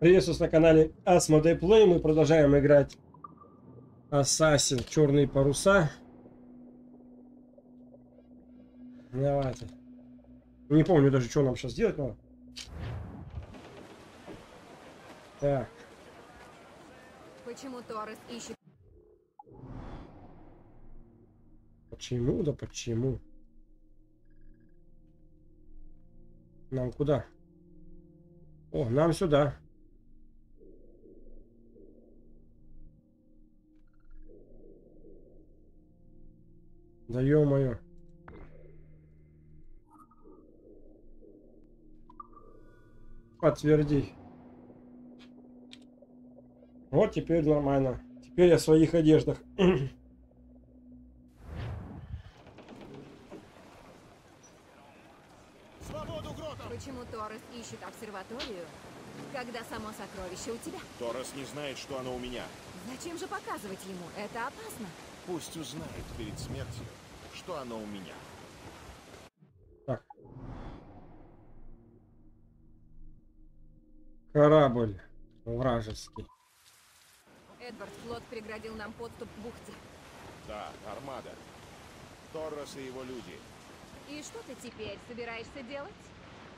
Приветствую вас на канале Asmodee Play. Мы продолжаем играть Assassin Черные паруса. Давайте. Не помню даже, что нам сейчас делать надо. Так. Почему Торрес ищет? Почему? Да почему? Нам куда? О, нам сюда. Да ё-моё. Подтверди. Вот теперь нормально. Теперь я в своих одеждах. Почему Торрес ищет обсерваторию, когда само сокровище у тебя? Торрес не знает, что оно у меня. Зачем же показывать ему? Это опасно. Пусть узнает перед смертью, что оно у меня. Так. Корабль вражеский. Эдвард, флот преградил нам подступ к бухте. Да, армада. Торрес и его люди. И что ты теперь собираешься делать?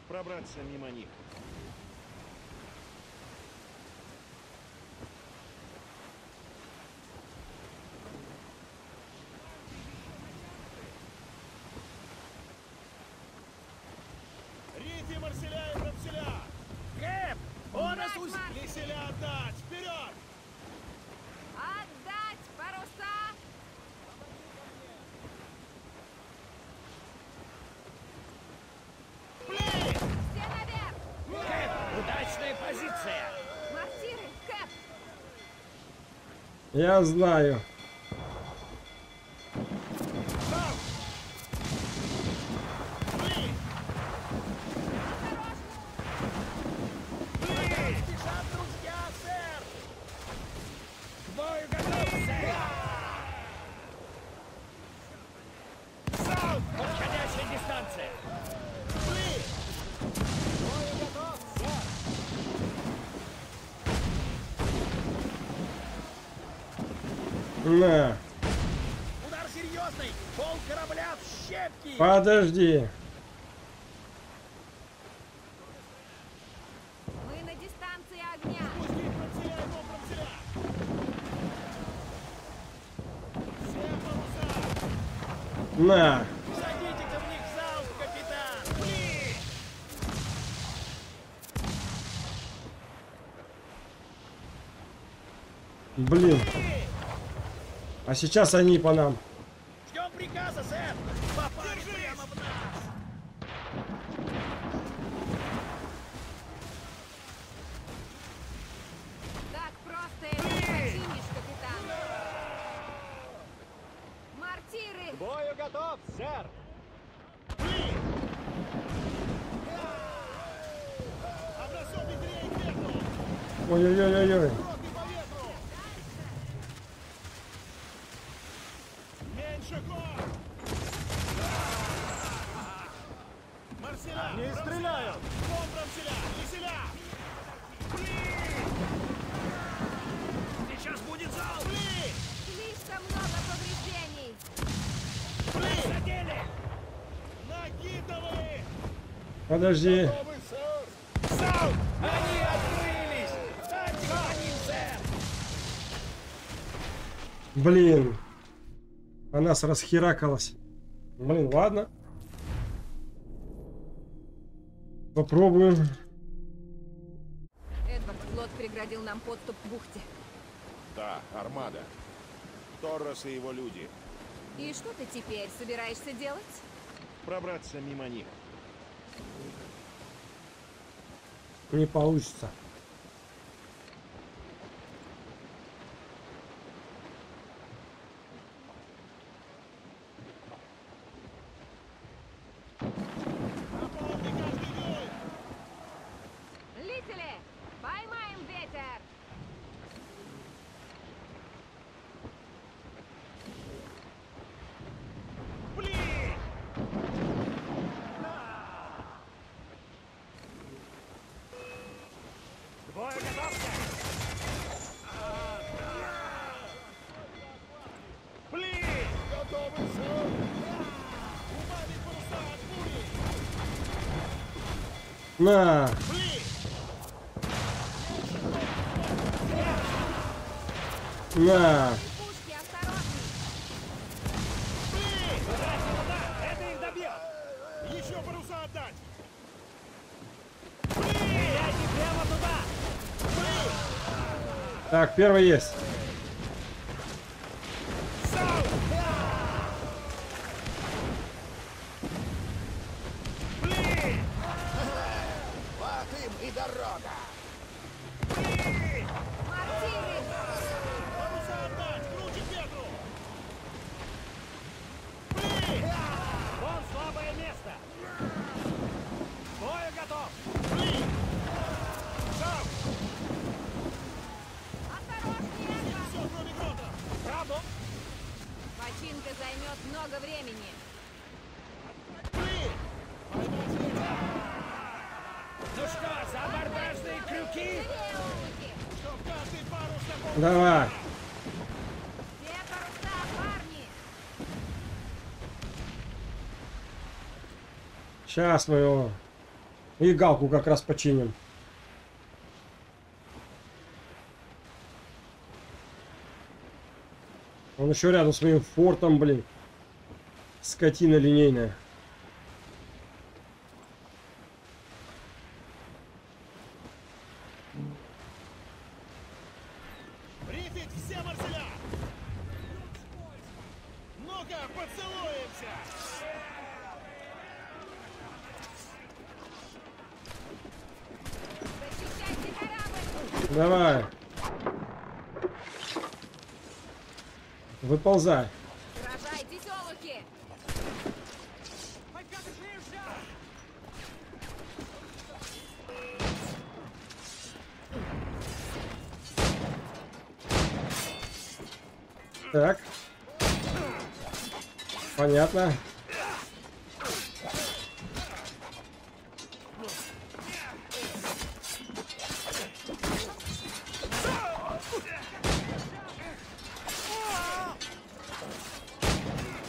Пробраться мимо них. Я знаю. Спешат друзья, сэр! К бою готов, сэр! Салт! Подходящая дистанция! К бою готов, сэр! На, Удар серьезный! Пол корабля в щепки! подожди. Мы на дистанции огня! Пустить Брамселя и Бомбрамселя! Все паруса! На. Садите-ка в них залп, капитан! Пли! Блин. А сейчас они по нам. Ждем приказа, сэр! Попали прямо в нас! Так просто это не починишь, капитан! Мортиры! бою готов, сэр! Образцовый сэр! Блин. Она нас расхеракалась. Блин, ладно. Попробуем. Эдвард, флот преградил нам подступ к бухте. Да, армада. Торрес и его люди. И что ты теперь собираешься делать? Пробраться мимо них. Не получится. Лители! Поймаем ветер! Пли! На! На! Пушки, осторожней! Это их добьет! Еще паруса отдать! Стреляйте прямо туда! Так, первый есть. Сау! Блин! Вот им и дорога. Мартини! Паруса отдать! Круче к ветру! Блин! Вон слабое место! Бою готов! Блин! Сау! Осторожнее! Все, кроме грота! Правду? Починка займет много времени. Ну что, за абордажные крюки? Давай. Сейчас мы его. И галку как раз починим. Он еще рядом с моим фортом, блин. Скотина линейная. Рифить все марселя! Ну-ка, поцелуемся! Защищайте корабль! Давай. Выползай. Сражайтесь, Олухи! Так. Понятно.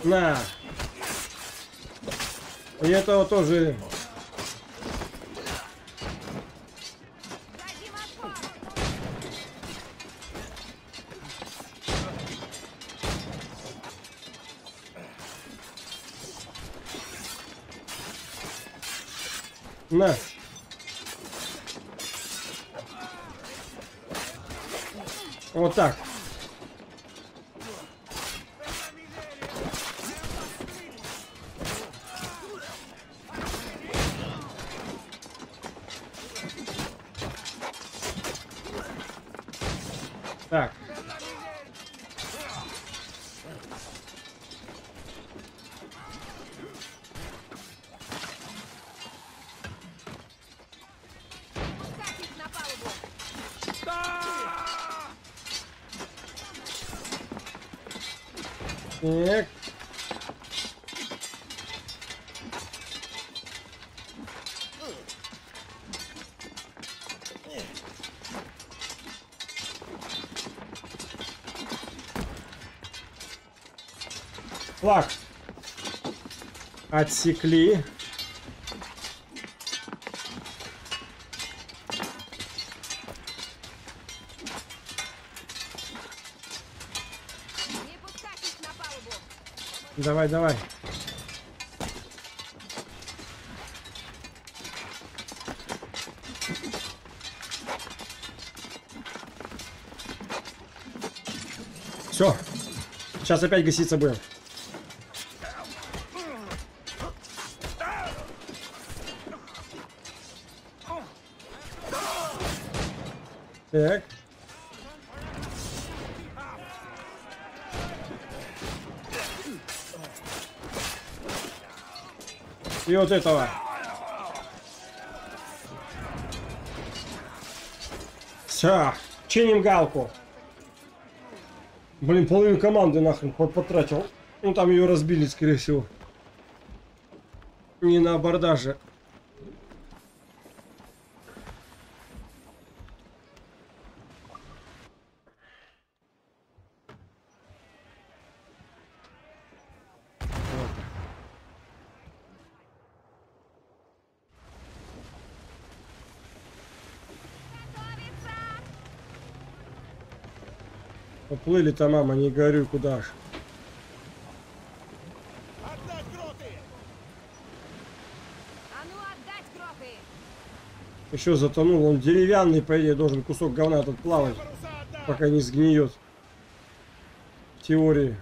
На. И этого тоже. На. Вот так. Так. Пускать их на палубу! Так. Флаг. Отсекли. Давай, давай. Все. Сейчас опять гаситься будем. Так. И вот этого. Все, чиним галку. Блин, половину команды нахрен по- потратил. Ну там ее разбили, скорее всего. Не на абордаже. Поплыли-то, мама, не горюй, куда ж. Отдать гроты! А ну отдать гропы! Еще затонул, он деревянный, по идее, должен кусок говна тут плавать, пока не сгниет. В теории.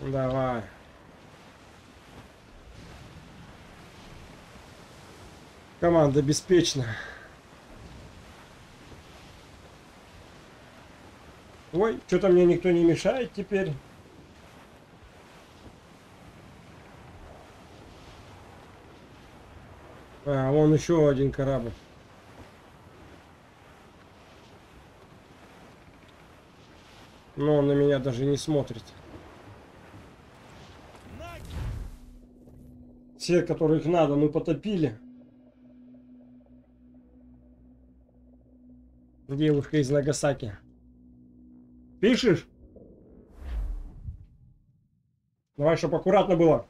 Давай. Команда беспечна. Ой, что-то мне никто не мешает теперь. А, вон еще один корабль. Но он на меня даже не смотрит. Все, которых надо, мы потопили. Девушка из Нагасаки. Пишешь? Давай, чтоб аккуратно было.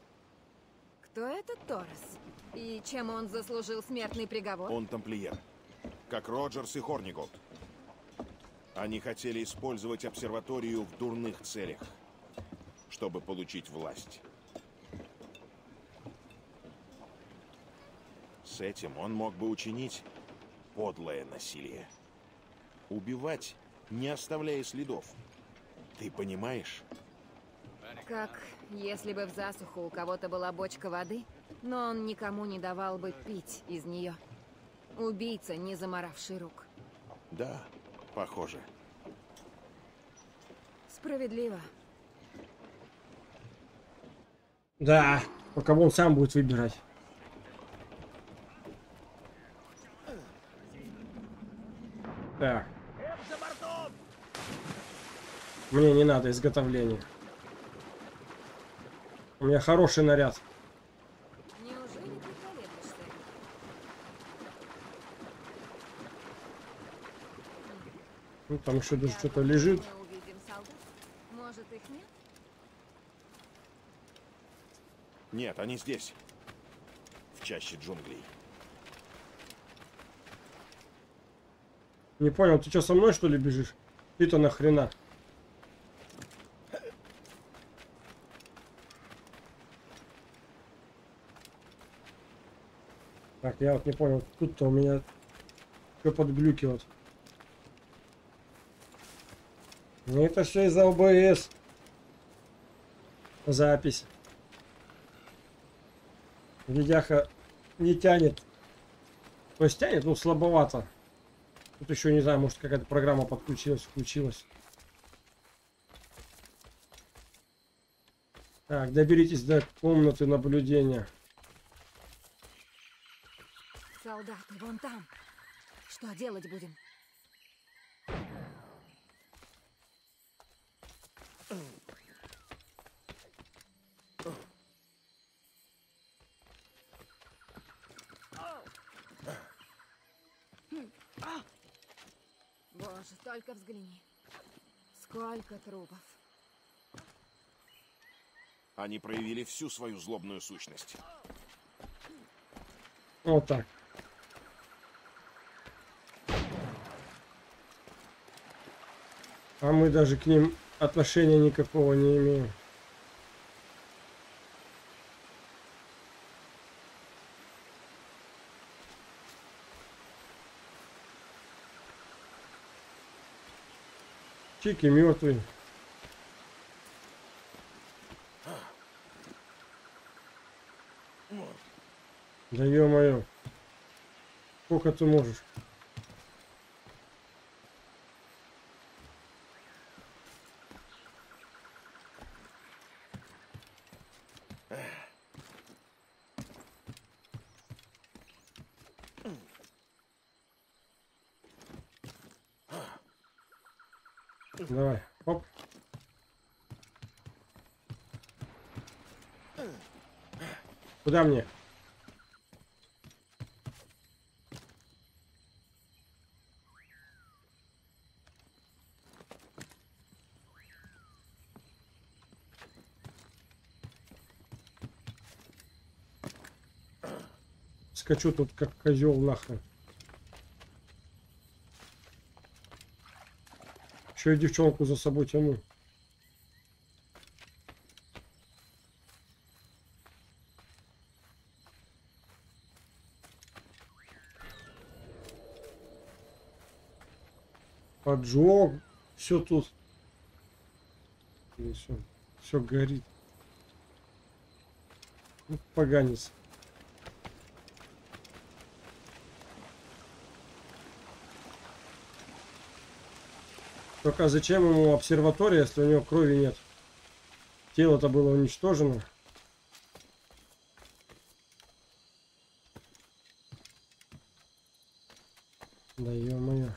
Кто этот Торрес? И чем он заслужил смертный приговор? Он тамплиер. Как Роджерс и Хорниголд. Они хотели использовать обсерваторию в дурных целях, чтобы получить власть. С этим он мог бы учинить подлое насилие. Убивать, не оставляя следов. Ты понимаешь? Как если бы в засуху у кого-то была бочка воды, но он никому не давал бы пить из нее. Убийца, не заморавший рук. Да, похоже. Справедливо. Да, пока он сам будет выбирать. Так. Мне не надо изготовления. У меня хороший наряд. Ну, там еще даже что-то лежит. Может, их нет? Нет, они здесь. В чаще джунглей. Не понял, ты что, со мной что ли бежишь? Ты-то нахрена? Так, я вот не понял, тут-то у меня что подглюкивает. Ну это все из-за ОБС. Запись. Видяха не тянет. То есть тянет, ну слабовато. Тут еще не знаю, может какая-то программа подключилась, включилась. Так, доберитесь до комнаты наблюдения. Солдаты вон там. Что делать будем? Боже, только взгляни. Сколько трупов. Они проявили всю свою злобную сущность. Вот так. А мы даже к ним отношения никакого не имеем. Чики мертвый. Да ё-моё. Сколько ты можешь? Куда мне? Скачу тут как козел нахрен. Еще и девчонку за собой тяну? Поджог. Все тут. Все, все горит. Ну, Поганец. Только зачем ему обсерватория, если у него крови нет? Тело-то было уничтожено. Да ё-моё.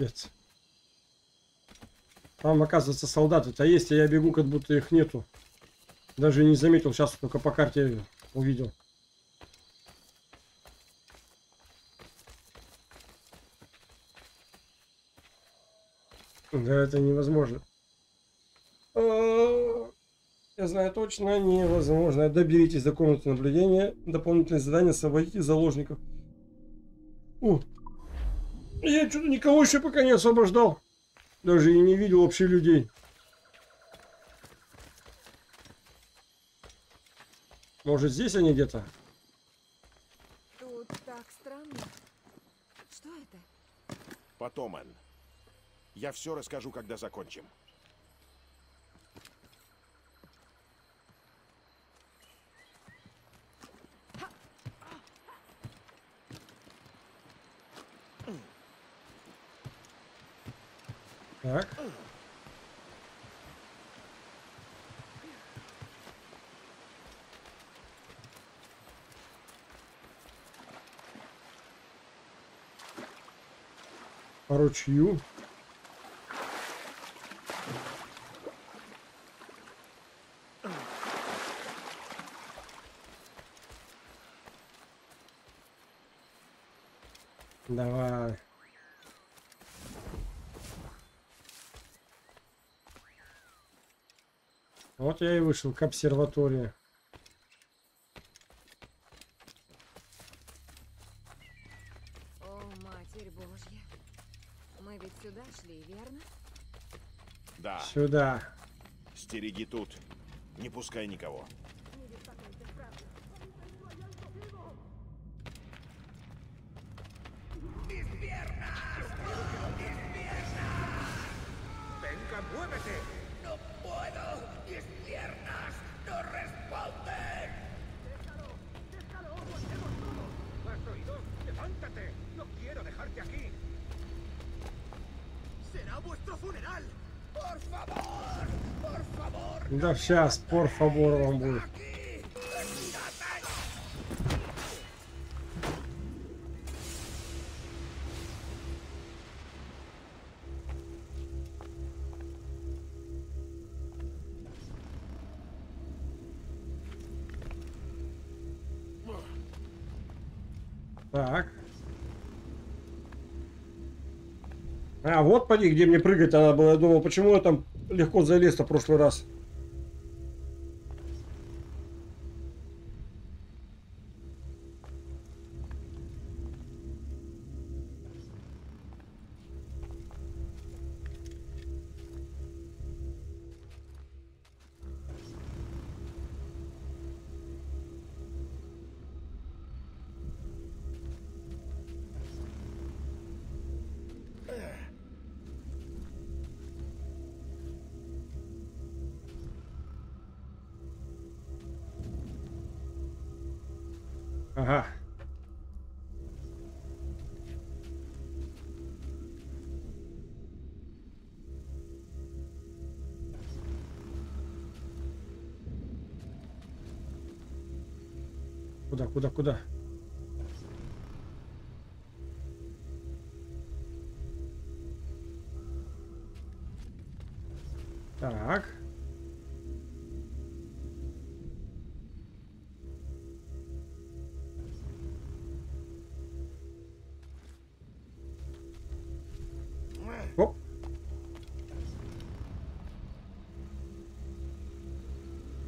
Пипец. Там, оказывается, солдаты-то есть, а я бегу, как будто их нету. Даже не заметил, сейчас только по карте увидел. Да, это невозможно. А, Я знаю точно, невозможно. Доберитесь до комнаты наблюдения. Дополнительные задания освободите заложников. О, я что-то никого еще пока не освобождал. Даже и не видел вообще людей. Может здесь они где-то? Тут так странно. Что это? Потом, Энн. Я все расскажу, когда закончим. Так. По ручью. Давай. Вот я и вышел к обсерватории. Сюда. стереги тут. Не пускай никого. ¡Venga, muévete! ¡No puedo! ¡Mis piernas no responden! ¿Has oído? ¡Levántate! ¡No quiero dejarte aquí! ¡Será vuestro funeral! ¡Por favor! Да сейчас, por favor, вам будет. Так. А, вот поди, где мне прыгать надо было. Я думал, почему я там легко залез-то в прошлый раз. куда, куда? Так. Оп.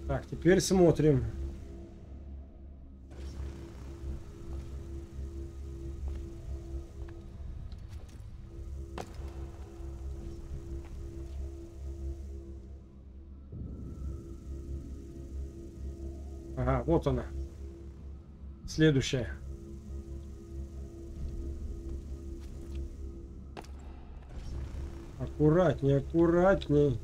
Так, теперь смотрим. Вот она. Следующая. Аккуратней, аккуратней.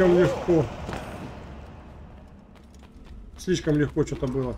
Слишком легко. Слишком легко что-то было.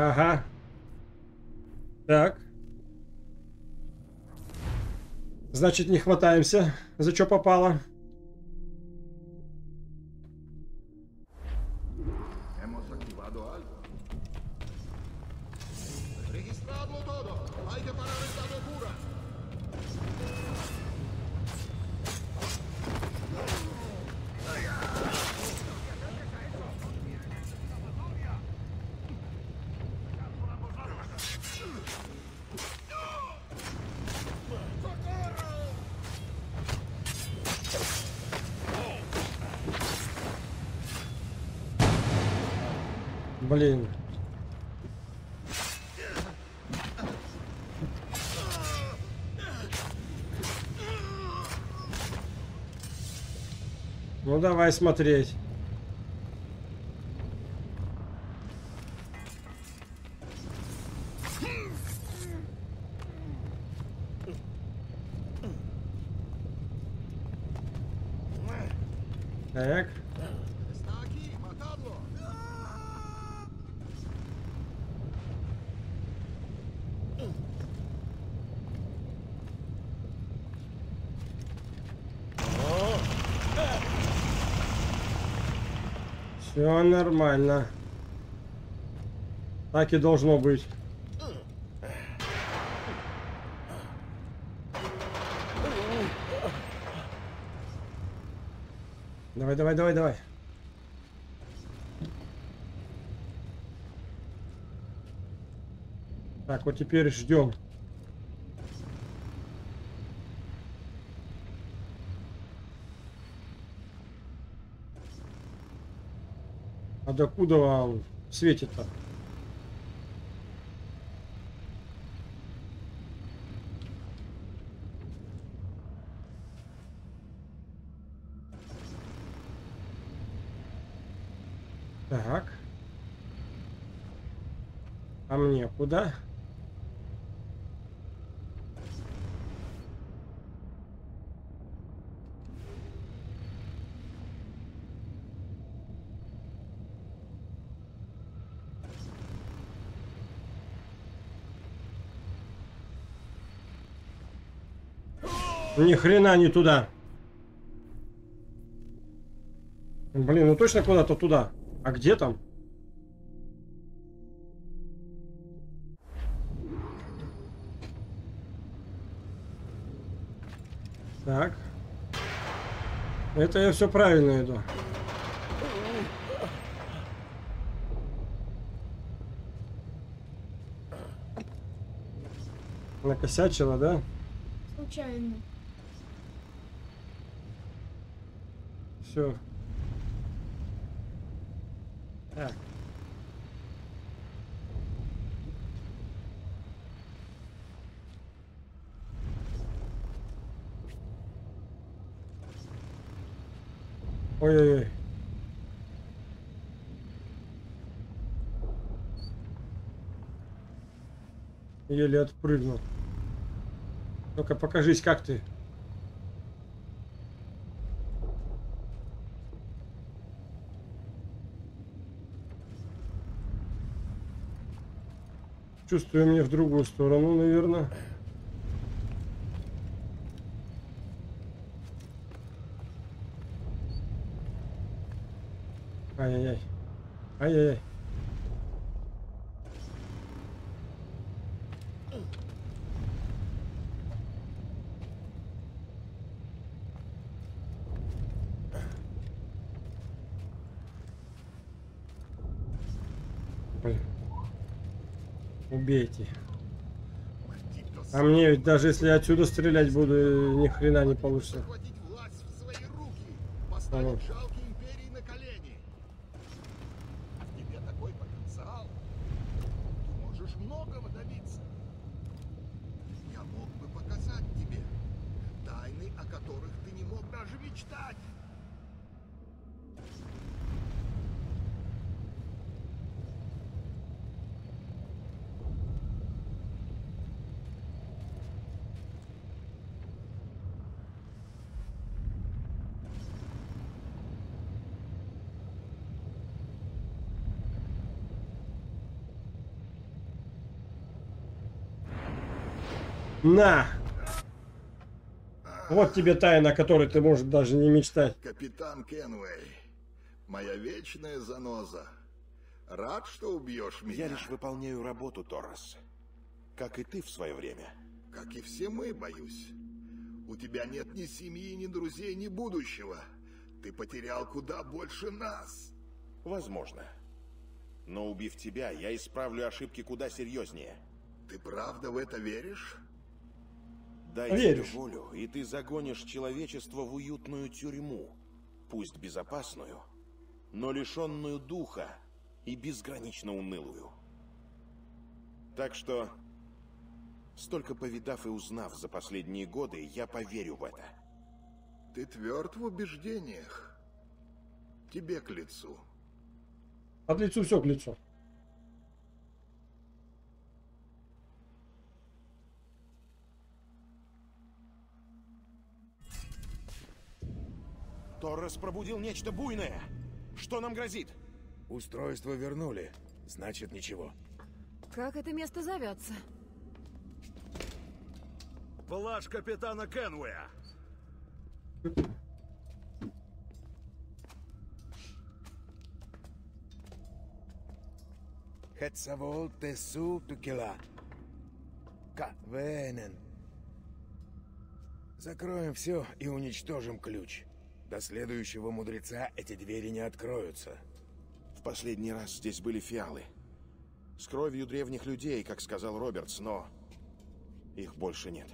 Ага. Так. Значит, не хватаемся, за что попало. Ну давай смотреть. Все нормально. Так и должно быть. Давай, давай, давай, давай. Так, вот теперь ждем. Докуда он светит-то? Так. А мне куда? Ни хрена не туда. Блин, ну точно куда-то туда. А где там? Так. Это я все правильно иду. Накосячила, да? Случайно. Все. Так. Ой-ой-ой. Еле отпрыгнул. Ну-ка, покажись, как ты. Чувствую мне в другую сторону, наверное. Ай-яй-яй. Ай-яй-яй. Убейте. А мне ведь даже если я отсюда стрелять буду, ни хрена не получится. Ага. о которых ты не мог даже мечтать. На! Вот тебе тайна, о которой ты можешь даже не мечтать. Капитан Кенуэй, моя вечная заноза. Рад, что убьешь меня. Я лишь выполняю работу, Торрес. Как и ты в свое время. Как и все мы, боюсь. У тебя нет ни семьи, ни друзей, ни будущего. Ты потерял куда больше нас. Возможно. Но убив тебя, я исправлю ошибки куда серьезнее. Ты правда в это веришь? Дай Веришь. тебе волю, и ты загонишь человечество в уютную тюрьму. Пусть безопасную, но лишенную духа и безгранично унылую. Так что, столько повидав и узнав за последние годы, я поверю в это. Ты тверд в убеждениях. Тебе к лицу. От лицу все к лицу. Торрес пробудил нечто буйное. Что нам грозит? Устройство вернули. Значит, ничего. Как это место зовется? Плащ капитана Кенуэя. Хетсавол тесу тукела. Кавенен. Закроем все и уничтожим ключ. До следующего мудреца эти двери не откроются. В последний раз здесь были фиалы. С кровью древних людей, как сказал Робертс, но... Их больше нет.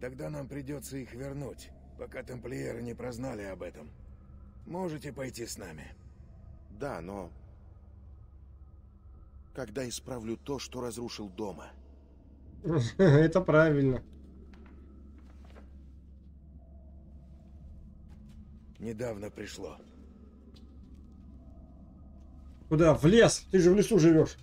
Тогда нам придется их вернуть, пока тамплиеры не прознали об этом. Можете пойти с нами. Да, но... Когда исправлю то, что разрушил дома. Это правильно. Недавно пришло. Куда? В лес. Ты же в лесу живешь.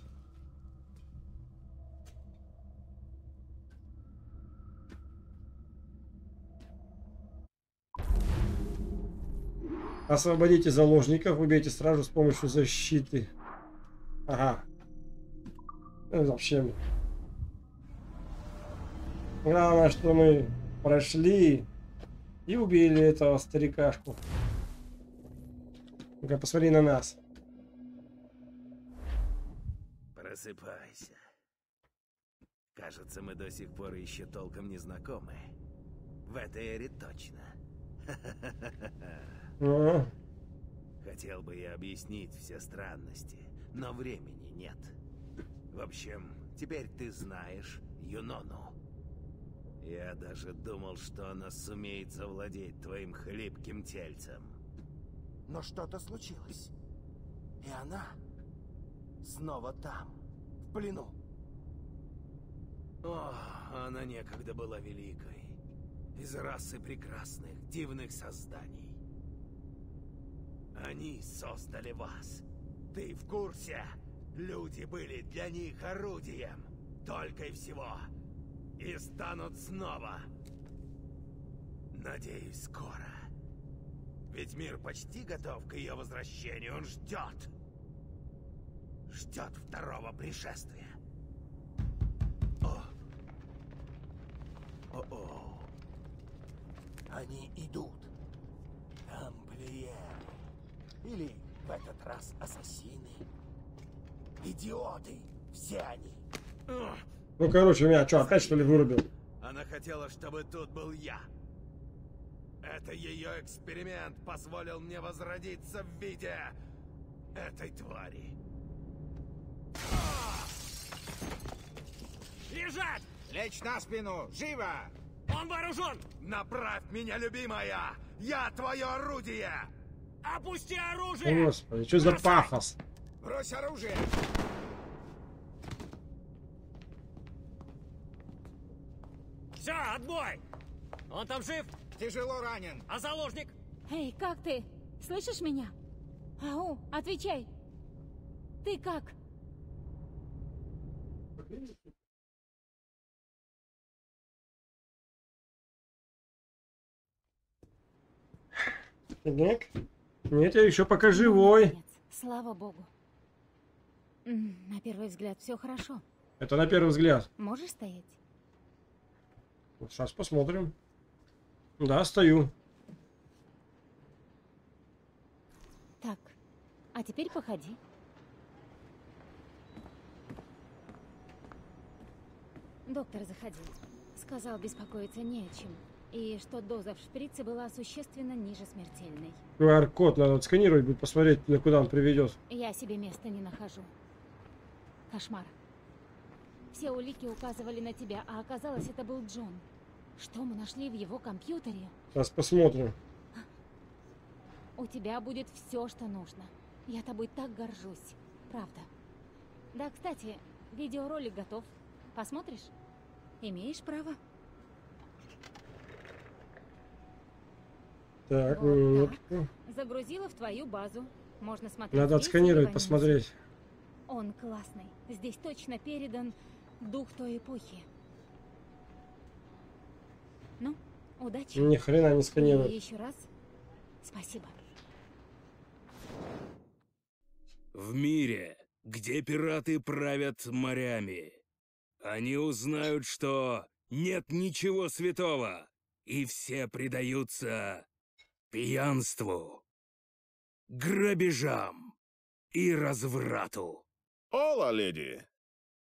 Освободите заложников, убейте стражу с помощью защиты. Ага. Ну, в общем. Главное, что мы прошли и убили этого старикашку. Ну-ка, посмотри на нас. Просыпайся. Кажется, мы до сих пор еще толком не знакомы. В этой эре точно. А, Хотел бы я объяснить все странности, но времени нет. В общем, теперь ты знаешь Юнону. Я даже думал, что она сумеет завладеть твоим хлипким тельцем. Но что-то случилось. И она снова там, в плену. О, она некогда была великой. Из расы прекрасных, дивных созданий. Они создали вас. Ты в курсе? Люди были для них орудием. Только и всего. И станут снова. Надеюсь, скоро. Ведь мир почти готов к ее возвращению. Он ждет. Ждет второго пришествия. О! О-о! Они идут. Тамплиеры. Или в этот раз ассасины. Идиоты. Все они. Ugh. Ну, короче, меня что, опять что ли вырубил? Она хотела, чтобы тут был я. Это ее эксперимент позволил мне возродиться в виде этой твари. Лежать! Лечь на спину! Живо! Он вооружен! Направь меня, любимая! Я твое орудие! Опусти О, оружие! Господи, что за пафос? Брось оружие! Все, отбой! Он там жив? Тяжело ранен. А заложник? Эй, как ты? Слышишь меня? Ау, отвечай. Ты как? Нет? Нет, я еще пока живой. Слава богу. На первый взгляд все хорошо. Это на первый взгляд. Можешь стоять? Сейчас посмотрим. Да, стою. Так, а теперь походи. Доктор заходил. Сказал, беспокоиться не о чем. И что доза в шприце была существенно ниже смертельной. QR-код надо отсканировать, будет посмотреть, на куда он приведет. Я себе места не нахожу. Кошмар. Все улики указывали на тебя, а оказалось, это был Джон. Что мы нашли в его компьютере? Сейчас посмотрим. У тебя будет все, что нужно. Я тобой так горжусь. Правда. Да, кстати, видеоролик готов. Посмотришь? Имеешь право. Так, Вот минутку. Загрузила в твою базу. Можно смотреть. Надо отсканировать, посмотреть. Он классный. Здесь точно передан дух той эпохи. Ну, удачи. Ни хрена не И сканирует. еще раз спасибо. В мире, где пираты правят морями, они узнают, что нет ничего святого, и все предаются пьянству, грабежам и разврату. Ола, леди!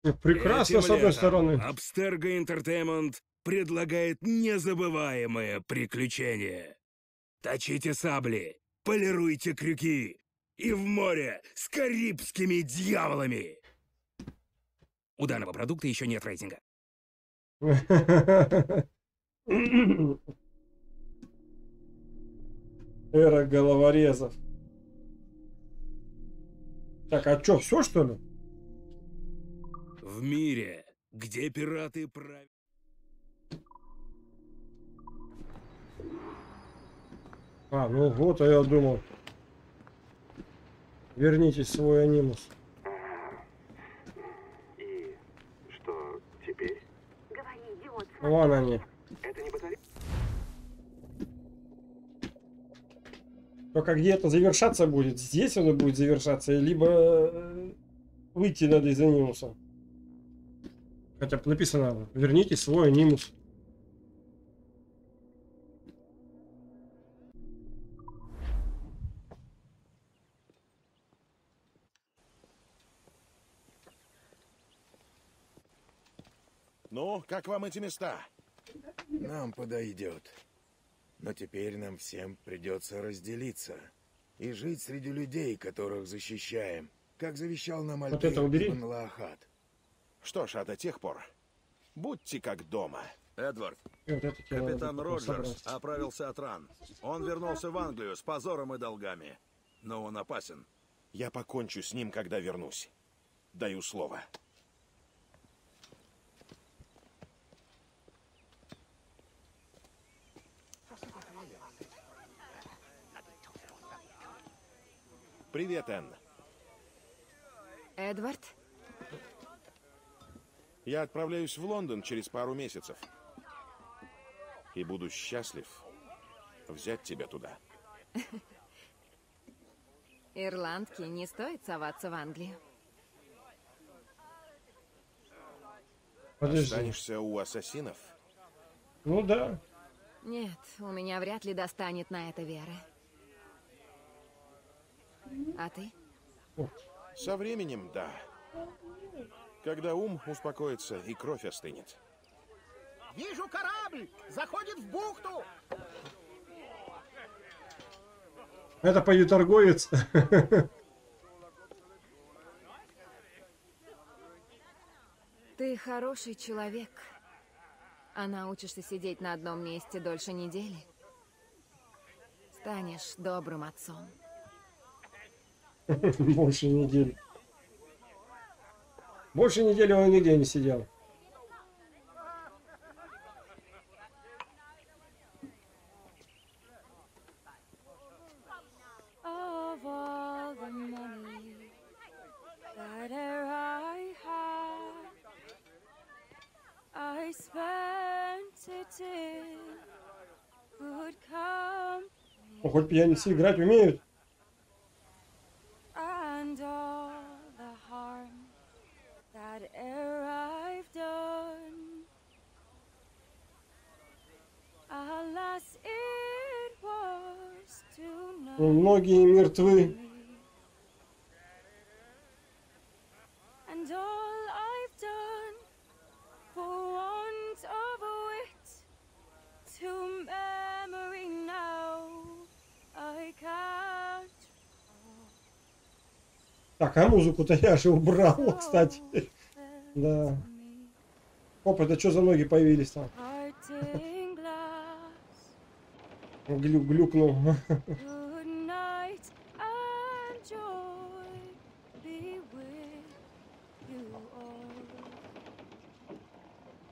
Прекрасно, Этим с одной летом стороны. Абстерго Entertainment предлагает незабываемое приключение. Точите сабли, полируйте крюки и в море с карибскими дьяволами. У данного продукта еще нет рейтинга. Эра головорезов. Так, а что, все что ли? В мире, где пираты правят... А, ну вот, а я думал. Вернитесь в свой анимус. И что теперь? Вон они. Это не батарея? Только где это завершаться будет? Здесь оно будет завершаться, либо э, выйти надо из анимуса. Хотя написано, вернитесь в свой анимус. Ну, как вам эти места? Нам подойдет. Но теперь нам всем придется разделиться. И жить среди людей, которых защищаем. Как завещал нам Вот Альбер Что ж, а до тех пор будьте как дома. Эдвард, капитан Роджерс оправился от ран. Он вернулся в Англию с позором и долгами. Но он опасен. Я покончу с ним, когда вернусь. Даю слово. Привет, Энн. Эдвард? Я отправляюсь в Лондон через пару месяцев. И буду счастлив взять тебя туда. Ирландки не стоит соваться в Англию. Подожди. Останешься у ассасинов? Ну да. Нет, у меня вряд ли достанет на это веры. А ты? Со временем, да. Когда ум успокоится и кровь остынет. Вижу корабль! Заходит в бухту! Это поет торговец. Ты хороший человек. А научишься сидеть на одном месте дольше недели? Станешь добрым отцом. Больше недели. Больше недели он нигде не сидел. хоть пьяницы играть умеют. Can't. Так, а музыку-то я же убрал, кстати. Да. Оп, это что за ноги появились там? Parting glass. Глю- глюкнул.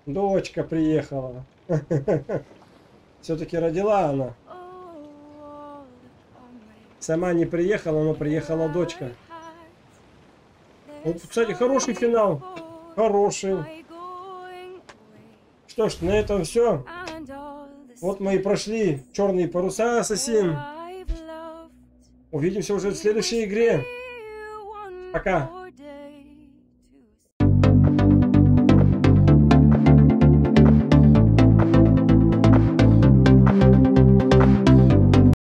Дочка приехала. Все-таки родила она. Сама не приехала, но приехала дочка. Вот, кстати, хороший финал. Хороший. Что ж, на этом все. Вот мы и прошли черные паруса, ассасин. Увидимся уже в следующей игре. Пока.